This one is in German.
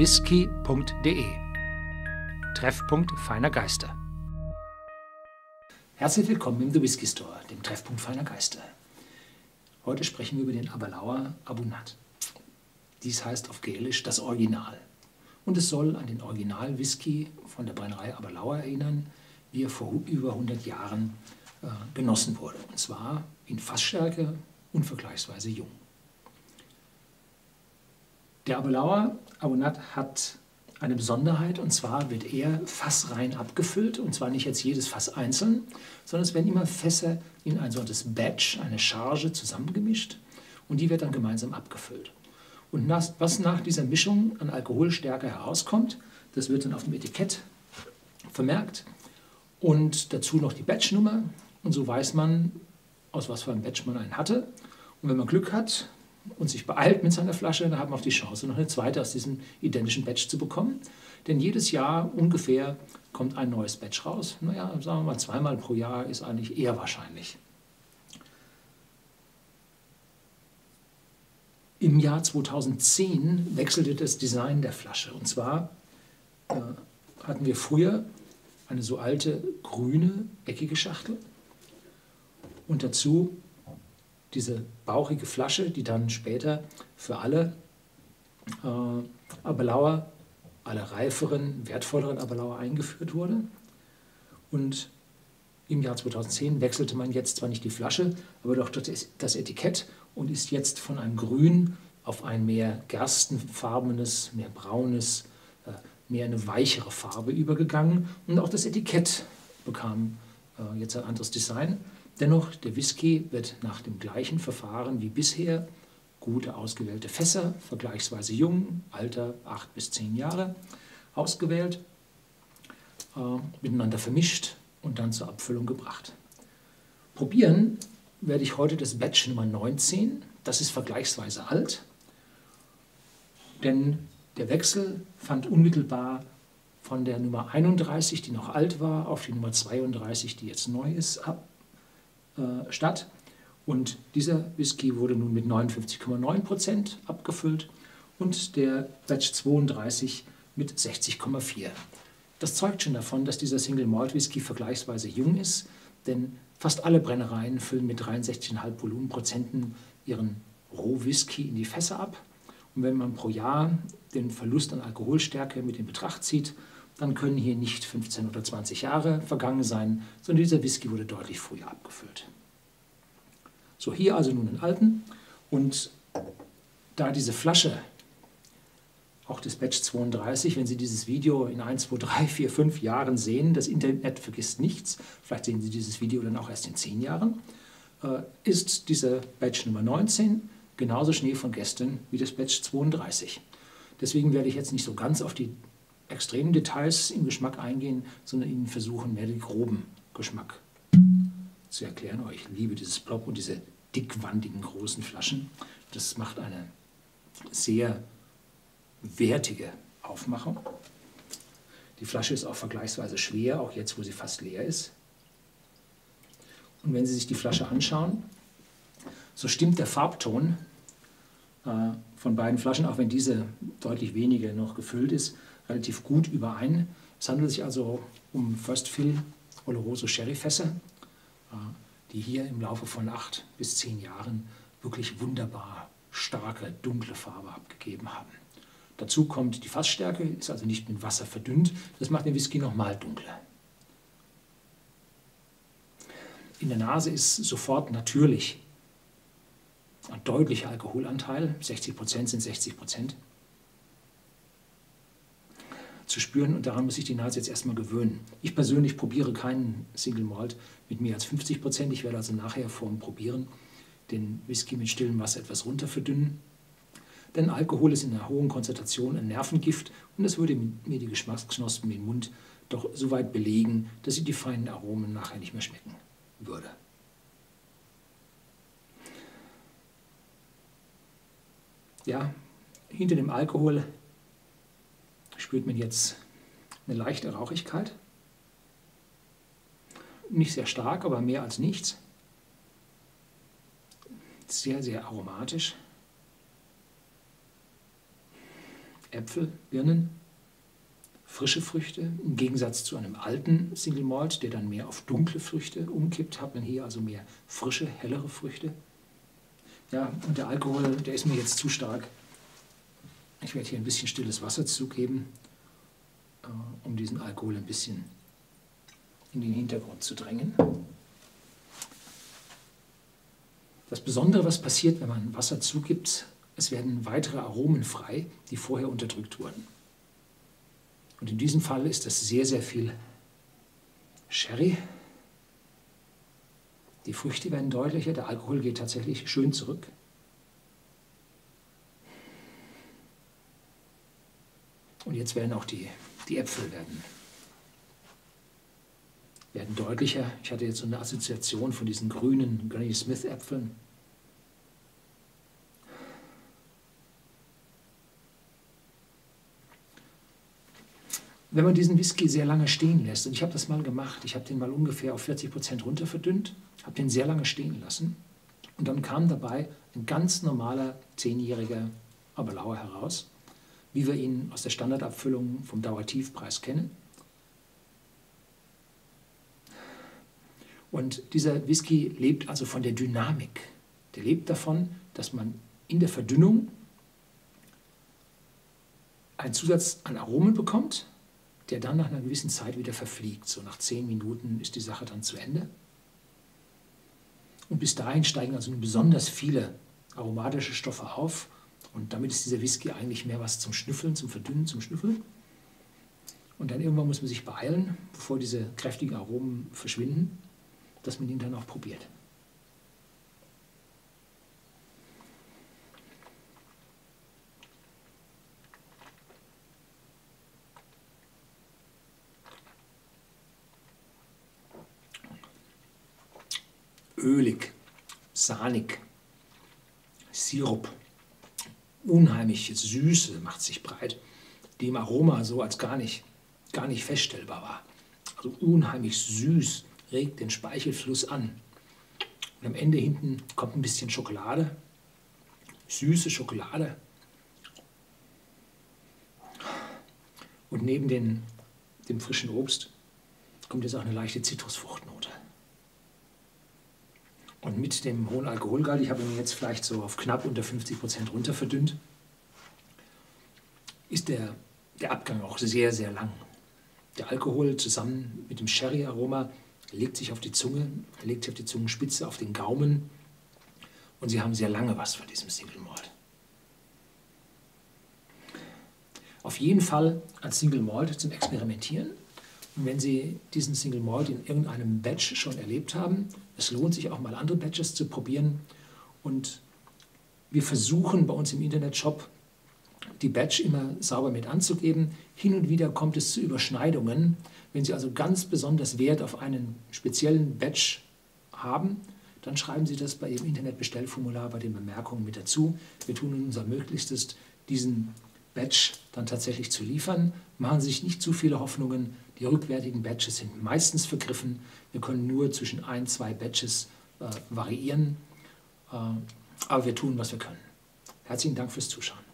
whisky.de Treffpunkt feiner Geister. Herzlich willkommen im The Whisky Store, dem Treffpunkt feiner Geister. Heute sprechen wir über den Aberlauer Abunat. Dies heißt auf Gälisch das Original. Und es soll an den Original-Whisky von der Brennerei Aberlauer erinnern, wie er vor über 100 Jahren äh, genossen wurde. Und zwar in Fassstärke und vergleichsweise jung. Der Aberlauer Abonat hat eine Besonderheit und zwar wird er fassrein abgefüllt und zwar nicht jetzt jedes Fass einzeln, sondern es werden immer Fässer in ein solches Batch, eine Charge zusammengemischt und die wird dann gemeinsam abgefüllt. Und was nach dieser Mischung an Alkoholstärke herauskommt, das wird dann auf dem Etikett vermerkt und dazu noch die Batchnummer und so weiß man, aus was für einem Batch man einen hatte. Und wenn man Glück hat und sich beeilt mit seiner Flasche, dann hat man auch die Chance, noch eine zweite aus diesem identischen Batch zu bekommen. Denn jedes Jahr ungefähr kommt ein neues Batch raus. Naja, sagen wir mal zweimal pro Jahr ist eigentlich eher wahrscheinlich. Im Jahr 2010 wechselte das Design der Flasche. Und zwar äh, hatten wir früher eine so alte grüne, eckige Schachtel und dazu diese bauchige Flasche, die dann später für alle äh, Aberlauer, alle reiferen, wertvolleren Aberlauer eingeführt wurde. Und im Jahr 2010 wechselte man jetzt zwar nicht die Flasche, aber doch das Etikett und ist jetzt von einem Grün auf ein mehr gerstenfarbenes, mehr braunes, äh, mehr eine weichere Farbe übergegangen. Und auch das Etikett bekam äh, jetzt ein anderes Design. Dennoch, der Whisky wird nach dem gleichen Verfahren wie bisher, gute ausgewählte Fässer, vergleichsweise jung, Alter 8 bis 10 Jahre, ausgewählt, äh, miteinander vermischt und dann zur Abfüllung gebracht. Probieren werde ich heute das Batch Nummer 19. Das ist vergleichsweise alt, denn der Wechsel fand unmittelbar von der Nummer 31, die noch alt war, auf die Nummer 32, die jetzt neu ist, ab äh, statt. Und dieser Whisky wurde nun mit 59,9 Prozent abgefüllt und der Batch 32 mit 60,4. Das zeugt schon davon, dass dieser Single Malt Whisky vergleichsweise jung ist, denn fast alle Brennereien füllen mit 63,5 Volumenprozenten ihren Rohwhisky in die Fässer ab. Und wenn man pro Jahr den Verlust an Alkoholstärke mit in Betracht zieht, dann können hier nicht 15 oder 20 Jahre vergangen sein, sondern dieser Whisky wurde deutlich früher abgefüllt. So, hier also nun den alten und da diese Flasche, auch das Batch 32, wenn Sie dieses Video in 1, 2, 3, 4, 5 Jahren sehen, das Internet vergisst nichts, vielleicht sehen Sie dieses Video dann auch erst in 10 Jahren, äh, ist dieser Batch Nummer 19 genauso Schnee von gestern wie das Batch 32. Deswegen werde ich jetzt nicht so ganz auf die extremen Details im Geschmack eingehen, sondern Ihnen versuchen, mehr den groben Geschmack zu erklären. Oh, ich liebe dieses Plop und diese dickwandigen großen Flaschen. Das macht eine sehr wertige Aufmachung. Die Flasche ist auch vergleichsweise schwer, auch jetzt, wo sie fast leer ist. Und wenn Sie sich die Flasche anschauen, so stimmt der Farbton äh, von beiden Flaschen, auch wenn diese deutlich weniger noch gefüllt ist, relativ gut überein. Es handelt sich also um First Fill Oloroso Sherry Fässer, äh, die hier im Laufe von acht bis zehn Jahren wirklich wunderbar starke, dunkle Farbe abgegeben haben. Dazu kommt die Fassstärke, ist also nicht mit Wasser verdünnt. Das macht den Whisky nochmal dunkler. In der Nase ist sofort natürlich ein deutlicher Alkoholanteil, 60 Prozent sind 60 Prozent zu spüren und daran muss sich die Nase jetzt erstmal gewöhnen. Ich persönlich probiere keinen Single Malt mit mehr als 50 Prozent. Ich werde also nachher vorm Probieren den Whisky mit stillem Wasser etwas runter verdünnen. Denn Alkohol ist in einer hohen Konzentration ein Nervengift und das würde mir die Geschmacksknospen im Mund doch so weit belegen, dass ich die feinen Aromen nachher nicht mehr schmecken würde. Ja, hinter dem Alkohol spürt man jetzt eine leichte Rauchigkeit. Nicht sehr stark, aber mehr als nichts. Sehr, sehr aromatisch. Äpfel, Birnen, frische Früchte. Im Gegensatz zu einem alten Single Malt, der dann mehr auf dunkle Früchte umkippt, hat man hier also mehr frische, hellere Früchte. Ja, und der Alkohol, der ist mir jetzt zu stark. Ich werde hier ein bisschen stilles Wasser zugeben, äh, um diesen Alkohol ein bisschen in den Hintergrund zu drängen. Das Besondere, was passiert, wenn man Wasser zugibt, es werden weitere Aromen frei, die vorher unterdrückt wurden. Und in diesem Fall ist das sehr, sehr viel Sherry. Die Früchte werden deutlicher, der Alkohol geht tatsächlich schön zurück. Und jetzt werden auch die, die Äpfel werden, werden deutlicher. Ich hatte jetzt so eine Assoziation von diesen grünen Granny Smith Äpfeln. Wenn man diesen Whisky sehr lange stehen lässt, und ich habe das mal gemacht, ich habe den mal ungefähr auf 40 Prozent runter verdünnt, habe den sehr lange stehen lassen und dann kam dabei ein ganz normaler zehnjähriger Aberlauer heraus, wie wir ihn aus der Standardabfüllung vom Dauertiefpreis kennen. Und dieser Whisky lebt also von der Dynamik. Der lebt davon, dass man in der Verdünnung einen Zusatz an Aromen bekommt, der dann nach einer gewissen Zeit wieder verfliegt. So nach zehn Minuten ist die Sache dann zu Ende. Und bis dahin steigen also besonders viele aromatische Stoffe auf. Und damit ist dieser Whisky eigentlich mehr was zum Schnüffeln, zum Verdünnen, zum Schnüffeln. Und dann irgendwann muss man sich beeilen, bevor diese kräftigen Aromen verschwinden, dass man ihn dann auch probiert. ölig, sahnig, Sirup, unheimlich Süße macht sich breit, die im Aroma so als gar nicht, gar nicht feststellbar war. Also unheimlich süß, regt den Speichelfluss an. Und am Ende hinten kommt ein bisschen Schokolade, süße Schokolade. Und neben den, dem frischen Obst kommt jetzt auch eine leichte Zitrusfruchtnote. Und mit dem hohen Alkoholgehalt, ich habe ihn jetzt vielleicht so auf knapp unter 50 Prozent runter verdünnt, ist der, der Abgang auch sehr, sehr lang. Der Alkohol zusammen mit dem Sherry-Aroma legt sich auf die Zunge, legt sich auf die Zungenspitze, auf den Gaumen und Sie haben sehr lange was von diesem Single Malt. Auf jeden Fall als Single Malt zum Experimentieren. Und wenn Sie diesen Single Malt in irgendeinem Batch schon erlebt haben, es lohnt sich auch mal andere Batches zu probieren. Und wir versuchen bei uns im Internetshop die Batch immer sauber mit anzugeben. Hin und wieder kommt es zu Überschneidungen. Wenn Sie also ganz besonders Wert auf einen speziellen Batch haben, dann schreiben Sie das bei Ihrem Internetbestellformular bei den Bemerkungen mit dazu. Wir tun unser Möglichstes, diesen Batch dann tatsächlich zu liefern. Machen Sie sich nicht zu viele Hoffnungen. Die rückwärtigen Batches sind meistens vergriffen. Wir können nur zwischen ein, zwei Batches äh, variieren. Äh, aber wir tun, was wir können. Herzlichen Dank fürs Zuschauen.